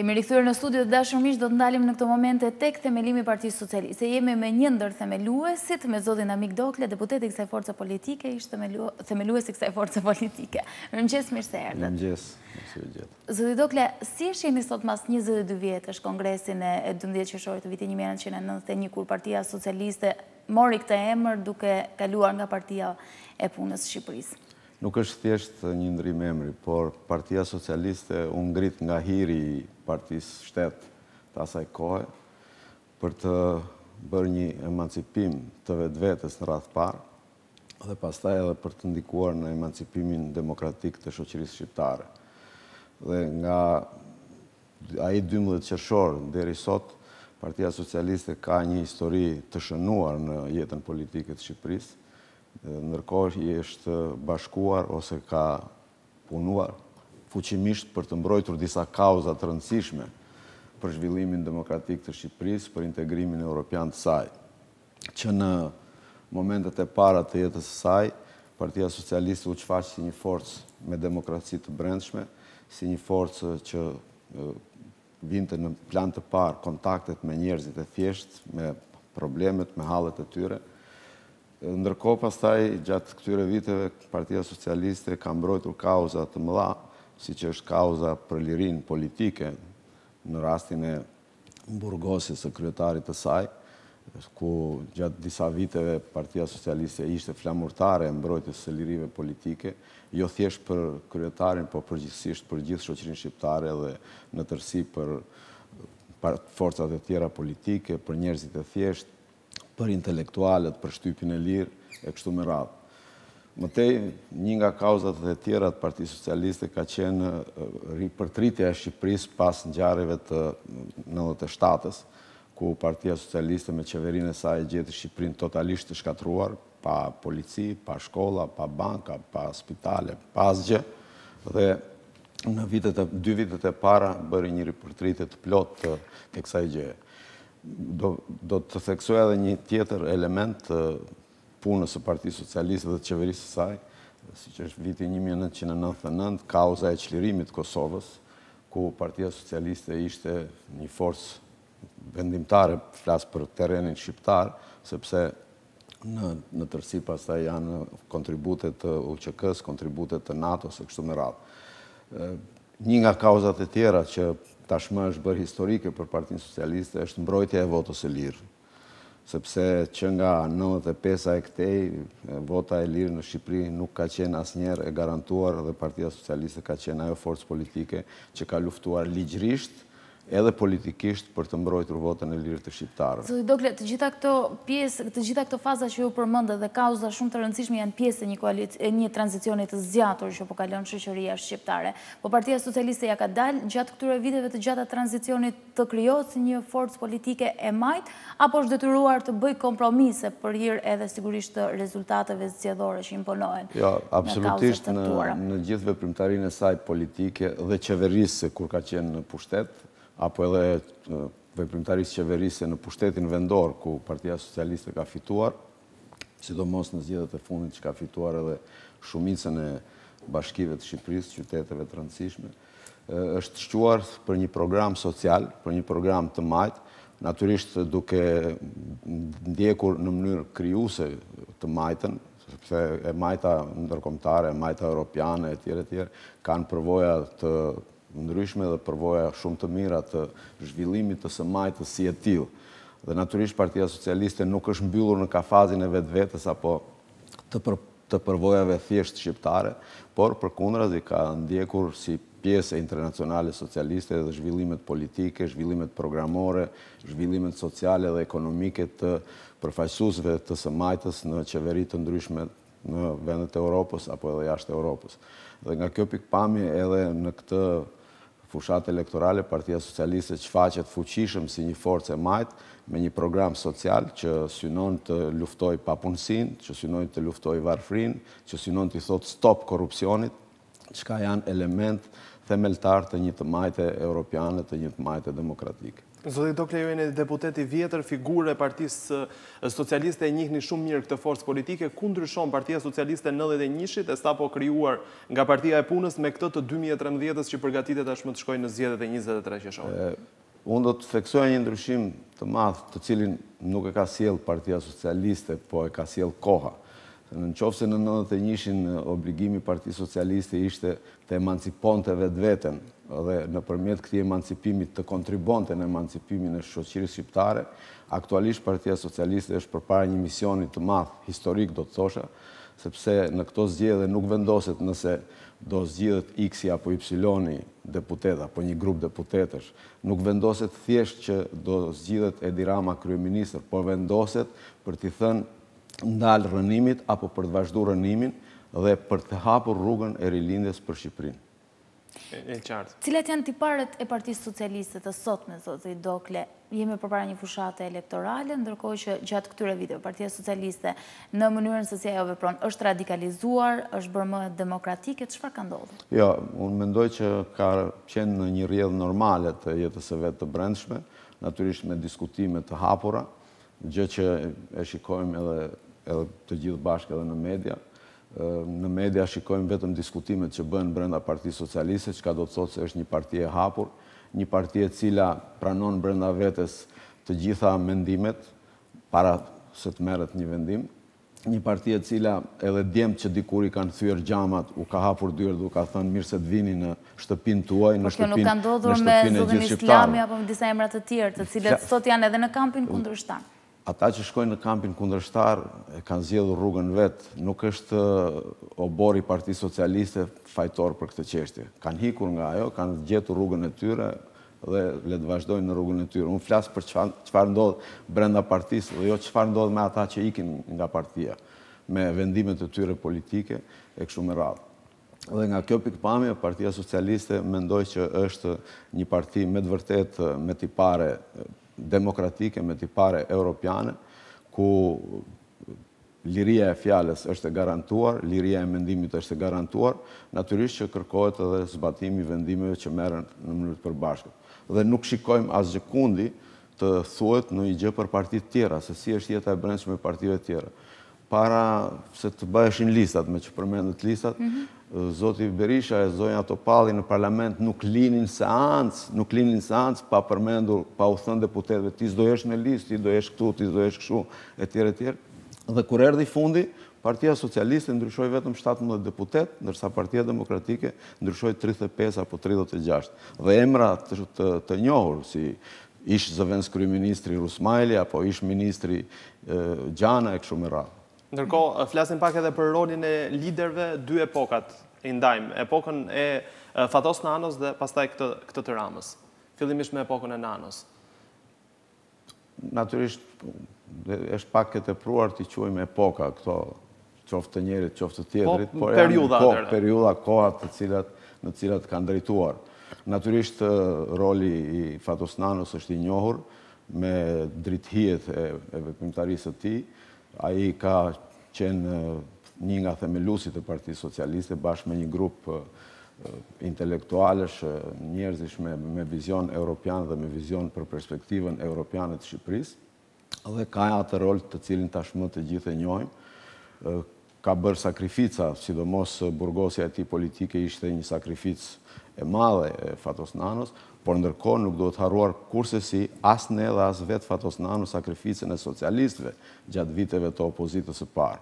Jemi rikthyer në studio të dashur miq, do të ndalim në këto momente tek themelimi i Partisë Socialiste. Jemi me një ndër themeluesit, me zotin Namik Dokle, deputet i kësaj force politike, ish-themelues i kësaj force politike. Mirëmëngjes, mirë se erdhët. Mirëmëngjes, mirë se ju gjej. Zoti Dokle, si e shihni sot mas 22 vjetësh kongresin e 12 qershorit të vitit 1991, kur Partia Socialiste mori këtë emër duke kaluar nga Partia e Punës së Shqipërisë. Nuk është thjesht një ndërrim emri, por Partia Socialiste u ngrit nga hiri i Partisë Shtet të asaj kohe për të bërë një emancipim të vetvetes në radhë të parë dhe pastaj edhe për të ndikuar në emancipimin demokratik të shoqërisë shqiptare. Dhe nga Ai dymbëdhjetë qershor deri sot, Partia Socialiste ka një histori të shënuar në jetën politike të Shqipërisë, ndërkohë i është bashkuar ose ka punuar fuqimisht për të mbrojtur disa kauza të rëndësishme për zhvillimin demokratik të Shqipërisë, për integrimin europian të saj. Që në momentet e para të jetës së saj, Partia Socialiste u çfaq si një forcë me demokraci të brendshme, si një forcë që vinte në plan të parë kontaktet me njerëzit e thjeshtë, me problemet, me hallet e tyre. Ndërkohë pastaj gjatë këtyre viteve Partia Socialiste ka mbrojtur kauza të mëdha, siç është kauza për lirinë politike në rastin e burgosjes së kryetarit të saj, ku gjatë disa viteve Partia Socialiste ishte flamurtare e mbrojtjes së lirive politike, jo thjesht për kryetarin, por përgjithësisht për gjithë shoqërinë shqiptare dhe në tërësi për forcat e tjera politike, për njerëzit e thjeshtë, për intelektualët, për shtypin e lirë, e kështu me radhë. Më tej, një nga kauzat e tjera të Partisë Socialiste ka qenë ripërtritja e Shqipërisë pas ngjarjeve të 97-ës, ku Partia Socialiste me qeverinë e saj e gjeti Shqipërinë totalisht të shkatërruar, pa polici, pa shkolla, pa banka, pa spitale, pa asgjë, dhe në dy vitet e para bëri një ripërtritje të plotë të kësaj gjëje. Do të theksoj edhe një tjetër element të punës së Partisë Socialiste dhe të qeverisë së saj, siç është viti 1999, kauza e çlirimit të Kosovës, ku Partia Socialiste ishte një forcë vendimtare, flas për terrenin shqiptar, sepse në në tërësi pastaj janë kontribute të UÇK-së, kontribute të NATO-s e kështu me radhë. Një nga kauzat e tjera që tashmë është bërë historike për Partinë Socialiste është mbrojtja e votës së lirë. Sepse që nga 95-a e këtej, vota e lirë në Shqipëri nuk ka qenë asnjëherë e garantuar dhe Partia Socialiste ka qenë ajo forcë politike që ka luftuar ligjërisht edhe politikisht për të mbrojtur votën e lirë të shqiptarëve. Zoti Dokle, të gjitha këto pjesë, të gjitha këto faza që ju përmendët dhe kauza shumë të rëndësishme janë pjesë e një koalic, e një tranzicioni të zgjatur që po kalon shoqëria shqiptare. Po Partia Socialiste ia ka dalë gjatë këtyre viteve të gjata tranzicionit të krijohet si një forcë politike e majtë Apo është detyruar të bëjë kompromise për hir edhe sigurisht të rezultateve zgjedhore që imponohen nga kauza të caktuara? Jo, absolutisht në gjithë veprimtarinë e saj politike dhe qeverisëse kur ka qenë në pushtet, apo edhe veprimtarisë qeverisëse në pushtetin vendor ku Partia Socialiste ka fituar, sidomos në zgjedhjet e fundit që ka fituar edhe shumicën e bashkive të Shqipërisë, qyteteve të rëndësishme, është shquar për një program social, për një program të majtë, natyrisht duke ndjekur në mënyrë krijuese të majtën, sepse e majta ndërkombëtare, e majta europiane, e tjerë e tjerë, kanë përvoja të ndryshme dhe përvoja shumë të mira të zhvillimit të së majtës si e tillë. Dhe natyrisht Partia Socialiste nuk është mbyllur në kafazin e vetvetes apo të të përvojave thjesht shqiptare, por përkundrazi ka ndjekur si pjesë e Internacionales Socialiste edhe zhvillimet politike, zhvillimet programore, zhvillimet sociale dhe ekonomike të përfaqësuesve të së majtës në qeveri të ndryshme në vendet e Europës apo edhe jashtë Europës. Dhe nga kjo pikëpamje edhe në këtë fushatë elektorale, Partia Socialiste shfaqet fuqishëm si një forcë e majtë, me një program social që synon të luftojë papunësinë, që synon të luftojë varfërinë, që synon t'i thotë stop korrupsionit, çka janë elementë themeltarë të një të majte europiane, të një të majte demokratike. Zoti Dokle, ju jeni deputet i vjetër, figurë e Partisë Socialiste, e njihni shumë mirë këtë forcë politike, ku ndryshon Partia Socialiste e nëntëdhjetë e njëshit e sapokrijuar nga Partia e Punës me këtë të dy mijë e trembëdhjetës që përgatitet tashmë të shkojë në zgjedhjet e njëzet e tre qershorit? Unë do të theksoja një ndryshim të madh, të cilin nuk e ka sjellë Partia Socialiste, po e ka sjellë koha. Në qoftë se në nëntëdhjetë e njëshin obligimi i Partisë Socialiste ishte të emanciponte vetveten dhe nëpërmjet këtij emancipimi të kontribonte në emancipimin e shoqërisë shqiptare, aktualisht Partia Socialiste është përpara një misioni të madh, historik do të thosha, sepse në këto zgjedhje nuk vendoset nëse Do zgjidhet X-i apo Y-i deputet apo një grup deputetësh. Nuk vendoset thjesht që do zgjidhet Edi Rama kryeministër, por vendoset për t'i thënë ndal rrënimit apo për të vazhdu rrënimin dhe për të hapur rrugën e rilindjes për Shqipërinë. E qartë. Cilat janë tiparet e Partisë Socialiste të sotme, zoti Dokle? Jemi përpara një fushate elektorale, ndërkohë që gjatë këtyre viteve Partia Socialiste në mënyrën se si ajo vepron është radikalizuar, është bërë më demokratike, çfarë ka ndodhur? Jo, unë mendoj që ka qenë në një rrjedhë normale të jetës së vet të brendshme, natyrisht me diskutime të hapura, gjë që e shikojmë edhe edhe të gjithë bashkë edhe në media, Në media shikojmë vetëm diskutimet që bëhen brenda Partisë Socialiste, çka do të thotë se është një parti e hapur, një parti e cila pranon brenda vetes të gjitha mendimet para se të merret një vendim, një parti e cila edhe djemtë që dikur i kanë thyer xhamat, u ka hapur dyert dhe u ka thënë mirë se të vini në shtëpinë tuaj, në shtëpinë e gjithë shqiptarëve. Por kjo nuk ka ndodhur me zotin Islami apo me disa emra të tjerë, të cilët sot janë edhe në kampin kundërshtar. Ata që shkojnë në kampin kundërshtar e kanë zgjedhur rrugën vetë, nuk është oborri i Partisë Socialiste fajtor për këtë çështje. Kanë ikur nga ajo, kanë gjetur rrugën e tyre dhe le të vazhdojnë në rrugën e tyre. Unë flas për çfarë ndodh brenda partisë dhe jo çfarë ndodh me ata që ikin nga partia, me vendimet e tyre politike e kështu me radhë. Dhe nga kjo pikëpamje, Partia Socialiste mendoj që është një parti me të vërtetë me tipare demokratike, me tipare europiane, ku liria e fjalës është e garantuar, liria e mendimit është e garantuar, natyrisht që kërkohet edhe zbatimi i vendimeve që merren në mënyrë të përbashkët. Dhe nuk shikojmë asgjëkundi të thuhet ndonjë gjë për partitë e tjera, se si është jeta e brendshme e partive të tjera. Para se të bëheshin listat, meqë përmendët listat, zoti Berisha e zonja Topalli në parlament nuk linin seancë, nuk linin seancë pa përmendur, pa u thënë deputetëve, ti s'do jesh në listë, ti do jesh këtu, ti s'do jesh kështu, etj, etj. Dhe kur erdhi fundi, Partia Socialiste ndryshoi vetëm 17 deputetë, ndërsa Partia Demokratike ndryshoi 35 apo 36. Dhe emra të, të, të njohur si ish zëvendëskryeministri Rusmali apo ish ministri Gjana e kështu me radhë. Ndërkohë, flasim pak edhe për rolin e liderëve, dy epokat i ndajmë, epokën e Fatos Nanos dhe pastaj këtë këtë të Ramës. Fillimisht me epokën e Nanos. Natyrisht është pak e tepruar t'i quajmë epoka këto qoftë të njerit, qoftë të tjetrit, por, por periudha, po, periudha, kohat të cilat, në të cilat kanë drejtuar. Natyrisht, roli i Fatos Nanos është i njohur me dritëhijet e, e veprimtarisë së tij. Ai ka qenë një nga themeluesit e Partisë Socialiste, bashkë me një grup intelektualësh, njerëzish me, me vizion europian dhe me vizion për perspektivën europiane të Shqipërisë. dhe ka atë rol të cilin tashmë të gjithë e njohim, ka bërë sakrifica, sidomos burgosja e tij politike ishte një sakrificë e madhe e Fatos Nanos, por ndërkohë nuk duhet harruar kurrsesi as ne dhe as vetë Fatos Nano sakrificën e socialistëve gjatë viteve të opozitës së parë.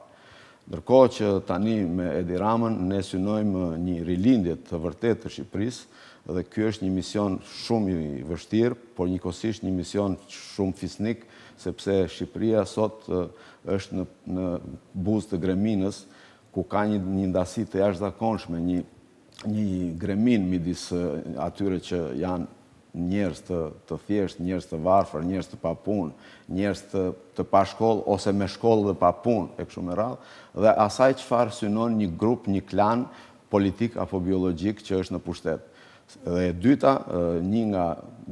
Ndërkohë që tani me Edi Ramën ne synojmë një rilindje të vërtetë të Shqipërisë dhe ky është një mision shumë i vështirë, por njëkohësisht një mision shumë fisnik, sepse Shqipëria sot është në në buzë të greminës, ku ka një një ndasi të jashtëzakonshme, një një greminë midis atyre që janë njerëz të të thjeshtë, njerëz të varfër, njerëz të papunë, njerëz të të pashkollë ose me shkollë dhe pa punë e kështu me radhë, dhe asaj çfarë synon një grup, një klan politik apo biologjik që është në pushtet. Dhe e dyta, një nga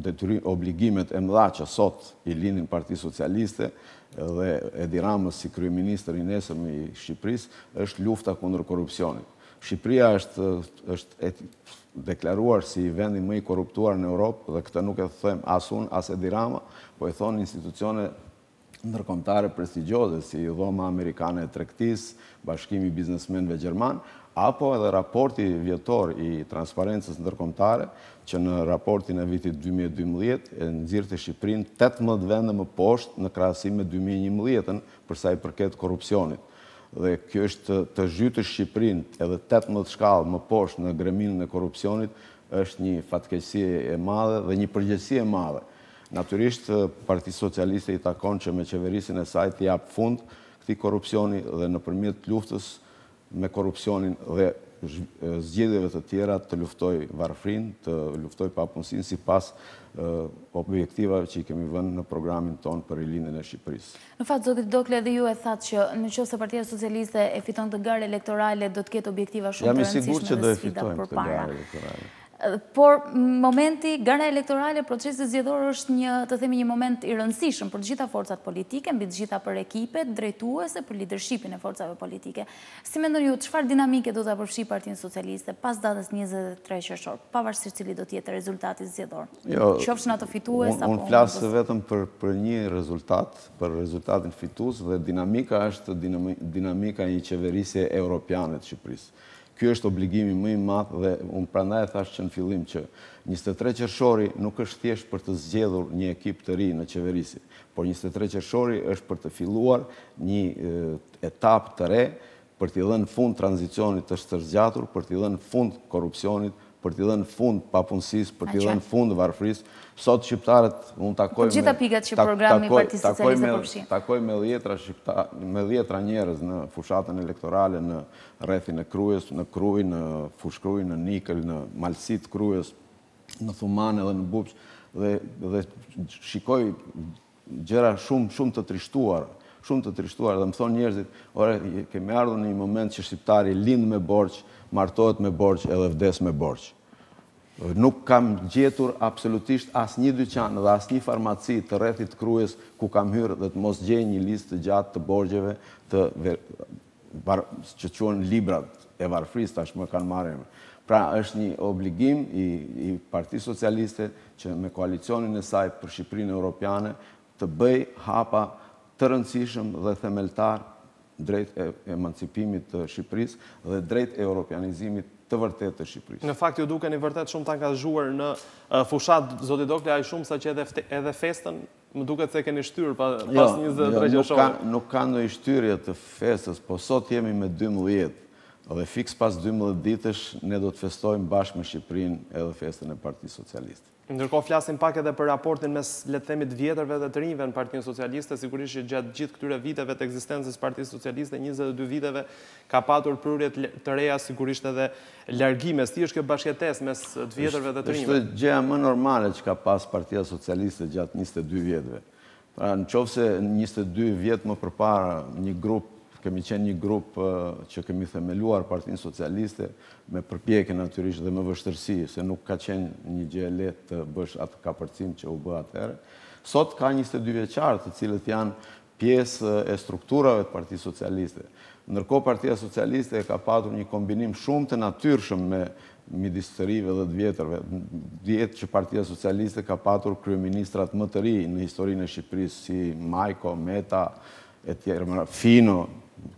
detyri, obligimet e mëdha që sot i lindin Partisë Socialiste dhe Edi Ramës si kryeministër i nesërm i Shqipërisë është lufta kundër korrupsionit. Shqipëria është është Deklaruar si vendi më i korruptuar në Europë dhe këtë nuk e themi as unë, as Edi Rama, po e thonë institucione ndërkombëtare prestigjioze si Dhoma Amerikane e Tregtisë, Bashkimi i Biznesmenëve Gjermanë, apo edhe raporti vjetor i Transparencës Ndërkombëtare, që në raportin e vitit dy mijë e dymbëdhjetë e nxirrte Shqipërinë tetëmbëdhjetë vende më poshtë në krahasim me dy mijë e njëmbëdhjetë-ën përsa i përket korrupsionit. Dhe kjo është të zhytësh Shqipërinë edhe tetëmbëdhjetë shkallë më poshtë në greminën e korrupsionit, është një fatkeqësi e madhe dhe një përgjegjësi e madhe. Natyrisht, Partisë Socialiste i takon që me qeverisjen e saj t'i japë fund këtij korrupsioni dhe nëpërmjet luftës me korrupsionin dhe zgjidhjeve të tjera të luftojë varfërinë, të luftojë papunësinë sipas objektivave që i kemi vënë në programin tonë për rilindjen e Shqipërisë. Në fakt zoti Dokle edhe ju e thatë që në qoftë se Partia Socialiste e fiton këtë garë elektorale do të ketë objektiva shumë të rëndësishme dhe sfida përpara. Jam i sigurt që do e fitojmë këtë garë elektorale. Por momenti, gara elektorale, procesi zgjedhor është një, të themi një moment i rëndësishëm për të gjitha forcat politike, mbi të gjitha për ekipet drejtuese, për lidershipin e forcave politike. Si mendoni ju, çfarë dinamike do ta përfshijë Partinë Socialiste pas datës njëzet e tre qershor, pavarësisht cili do të jetë rezultati zgjedhor? Jo, qofshin ato fitues apo humbës? Unë flas vetëm për për një rezultat, për rezultatin fitues dhe dinamika është dinamika e një qeverisje europiane të Shqipërisë. Ky është obligimi më i madh dhe unë prandaj e thashë që në fillim që 23 qershori nuk është thjesht për të zgjedhur një ekip të ri në qeverisje, por 23 qershori është për të filluar një Etapë të re për t'i dhënë fund tranzicionit të stërzgjatur, për t'i dhënë fund korrupsionit, për t'i dhënë fund papunësisë, për t'i dhënë fund varfërisë. Sot shqiptarët, unë takoj me... Të gjitha pikat që programi i Partisë Socialiste përfshin. Takoj me dhjetra shqiptarë, me dhjetra njerëz në fushatën elektorale në rrethin e Krujës, në Krujë, në Fushë-Krujë, në Nikël, në Malësi të Krujës, në Thumanë dhe në Bubq dhe shikoj... Gjëra shumë, shumë të trishtuara, shumë të trishtuara dhe më thonë njerëzit, ore, kemi ardhur në një moment që shqiptari lind me borxh, martohet me borxh edhe vdes me borxh. Nuk kam gjetur absolutisht asnjë dyqan dhe asnjë farmaci të rrethit të Krujës ku kam hyrë dhe të mos gjej një listë të gjatë të borxheve të që quhen librat e varfërisë tashmë kanë marrë emrin. Pra është një obligim i i Partisë Socialiste që me koalicionin e saj për Shqipërinë Europiane të bëjë hapa të rëndësishëm dhe themeltarë drejt emancipimit të Shqipërisë dhe drejt europianizimit të vërtetë të Shqipërisë. Në fakt ju dukeni vërtet shumë i angazhuar në fushatë zoti Dokle aq shumë saqë edhe edhe festën Më duket se e keni shtyrë pa, jo, pas 23 jo, qershor. Nuk ka nuk ka ndonjë shtyrje të festës, po sot jemi më 12 dhe fiks pas 12 ditësh ne do të festojmë bashkë me Shqipërinë edhe festën e Partisë Socialiste. Ndërkohë flasim pak edhe për raportin mes le të themi të vjetërve dhe të rinjve në Partinë Socialiste, sigurisht që gjatë gjithë këtyre viteve të ekzistencës së Partisë Socialiste, 22 viteve, Ka patur prurje të reja sigurisht edhe largime. Si është kjo bashkëjetesë mes të vjetërve dhe të rinjve? Është gjëja më normale që ka pas Partia Socialiste gjatë njëzet e dy vjetëve. Pra në qoftë se njëzet e dy vjet më përpara një grup, kemi qenë një grup që kemi themeluar Partinë Socialiste me përpjekje natyrisht dhe me vështirësi, se nuk ka qenë një gjë e lehtë të bësh atë kapërcim që u bë atëherë. Sot ka njëzet e dy vjeçarë të cilët janë pjesë e strukturave të Partisë Socialiste. Ndërkohë Partia Socialiste e ka patur një kombinim shumë të natyrshëm me midis të rinjve dhe të vjetërve. Dihet që Partia Socialiste ka patur kryeministrat më të rinj në historinë e Shqipërisë si Majko, Meta, e të tjerë me radhë, Fino,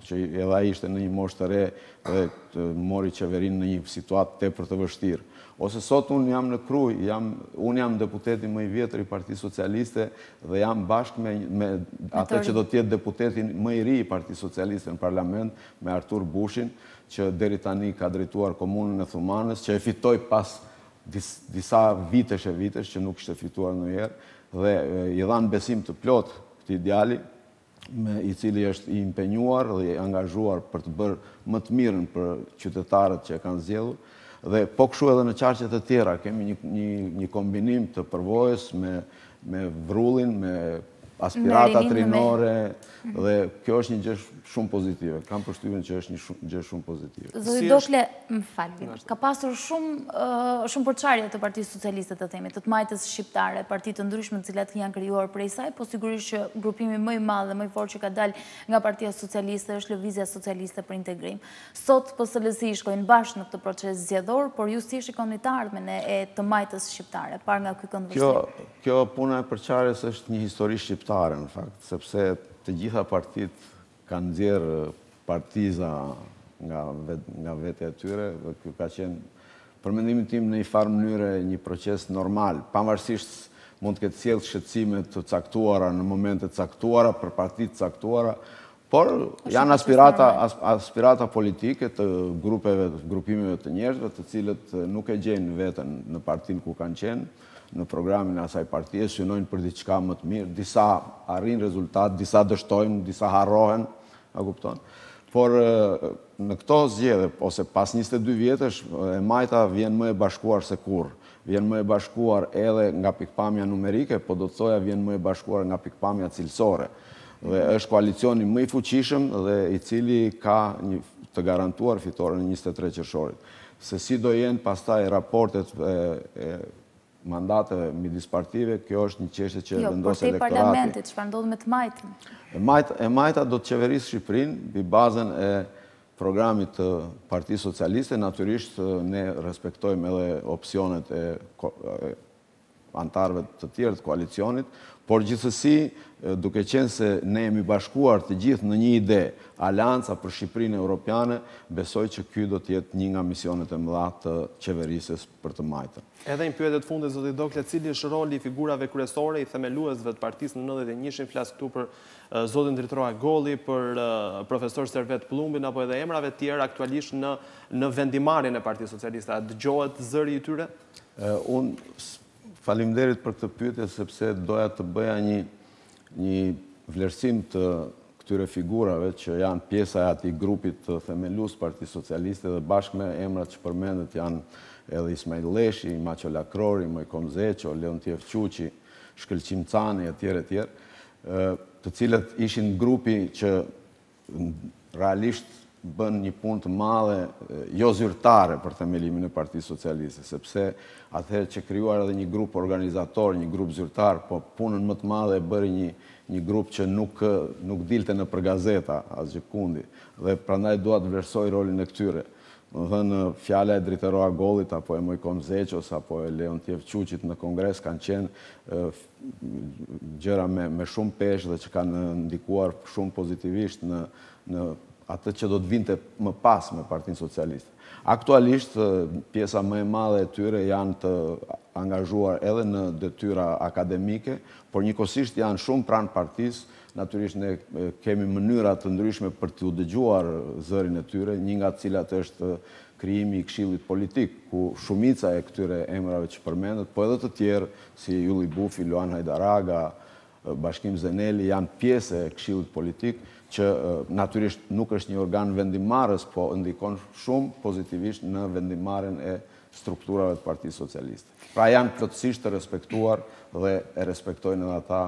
që edhe ai ishte në një moshë të re dhe e mori qeverinë në një situatë tepër të vështirë. Ose sot unë jam në Krujë, unë jam deputeti më i vjetër i Partisë Socialiste dhe jam bashkë me atë që do të jetë deputeti më i ri i Partisë Socialiste në Parlament, me Artur Bushin, që deri tani ka drejtuar komunën e Thumanës, që e fitoi pas disa vitesh e vitesh që nuk kishte fituar ndonjëherë dhe i dhanë besim të plotë këtij djali, me i cili është i impenjuar dhe i angazhuar për të bërë më të mirën për qytetarët që e kanë zgjedhur. Dhe po kështu edhe në qarqe të tjera kemi një një një kombinim të përvojës me me vrullin, me aspiratat rinore dhe kjo është një gjë shumë pozitive. Kam përshtypjen që është një gjë shumë pozitive. Zoti Dokle, Më falni, ka pasur shumë përçarje të Partisë Socialiste të themi, të të majtës shqiptare, parti të ndryshme të cilat janë krijuar prej saj, po sigurisht që grupimi më i madh dhe më i fortë që ka dalë nga Partia Socialiste është Lëvizja Socialiste për Integrim. Sot PS-LSI shkojnë bashkë në këtë proces zgjedhor, por ju si e shikoni të ardhmen e të majtës shqiptare, parë nga ky këndvështrim? Kjo puna e përçarjes është një histori shqiptare në fakt, sepse të gjitha partitë Kanë nxjerrë partiza nga vetja e tyre dhe ky ka qenë, për mendimin tim, në një farë mënyre një proces normal, pavarësisht mund të ketë sjellë shqetësime të caktuara në momente të caktuara për parti të caktuara, por janë aspirata aspirata politike të grupeve grupimeve të njerëzve të cilët nuk e gjejnë veten në partinë ku kanë qenë. Në programin e asaj partie synojnë për diçka më të mirë, disa arrijnë rezultat, disa dështojnë, disa harrohen, a kupton? Por në këto zgjedhje ose pas njëzet e dy vjetësh e majta vjen më e bashkuar se kurrë. Vjen më e bashkuar edhe nga pikëpamja numerike, po do të thoja vjen më e bashkuar nga pikëpamja cilësore. Dhe është koalicioni më i fuqishëm dhe i cili ka të garantuar fitoren e njëzet e tre qershorit. Se si do jenë pastaj raportet e mandateve midis partive, kjo është një çështje që e jo, vendos elektorati. Jo, por tej parlamentit, çfarë ndodh me të majtën? E majta, e majta do të qeverisë Shqipërinë mbi bazën e programit të Partisë Socialiste, natyrisht ne respektojmë edhe opsionet e anëtarëve të tjerë të koalicionit, por gjithsesi duke qenë se ne jemi bashkuar të gjithë në një ide, Aleanca për Shqipërinë Europiane, besoj që ky do të jetë një nga misionet e mëdha të qeverisjes për të majtën. Edhe një pyetje të fundit zoti Dokle, cili është roli i figurave kryesore, i themeluesve të partisë në nëntëdhjetë e njëshin, flas këtu për zotin Dritëro Agolli, për profesor Servet Pëllumbin apo edhe emrave të tjerë aktualisht në në vendimmarrjen e Partisë Socialiste, a dëgjohet zëri i tyre? Unë faleminderit për këtë pyetje sepse doja të bëja një vlerësim të këtyre figurave që janë pjesa e atij grupit të themeluesve të Partisë Socialiste dhe bashkë me emrat që përmendët janë edhe Ismail Lleshi, Maqo Lakrori, Mojkom Zeqo, Leontiev Çuçi, Shkëlqim Cani etj etj. të cilët ishin grupi që realisht bënë një punë të madhe jo zyrtare për themelimin e Partisë Socialiste, sepse atëherë qe krijuar edhe një grup organizator, një grup zyrtar, po punën më të madhe e bëri një një grup që nuk nuk dilte nëpër gazeta asgjëkundi dhe prandaj dua të vlerësoj rolin e këtyre. Domethënë, fjala e Dritëro Agollit, apo e Mojkom Zeqos, apo e Leontiev Çuçit në Kongres kanë qenë gjëra me shumë peshë dhe që kanë ndikuar shumë pozitivisht në në atë që do të vinte më pas me Partinë Socialiste. Aktualisht, pjesa më e madhe e tyre janë të angazhuar edhe në detyra akademike, por njëkohësisht janë shumë pranë partisë, natyrisht ne kemi mënyra të ndryshme për të dëgjuar zërin e tyre, një nga të cilat është krijimi i Këshillit Politik, ku shumica e këtyre emrave që përmendët, po edhe të tjerë si Ylli Bufi, Luan Hajdaraga, Bashkim Zeneli janë pjesë e Këshillit Politik, që natyrisht nuk është një organ vendimmarrës, po ndikon shumë pozitivisht në vendimmarrjen e strukturave të Partisë Socialiste. Pra janë plotësisht të respektuar dhe e respektojnë edhe ata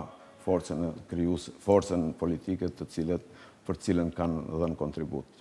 forcën krijuese, forcën politike të cil, për të cilën kanë dhënë kontribut.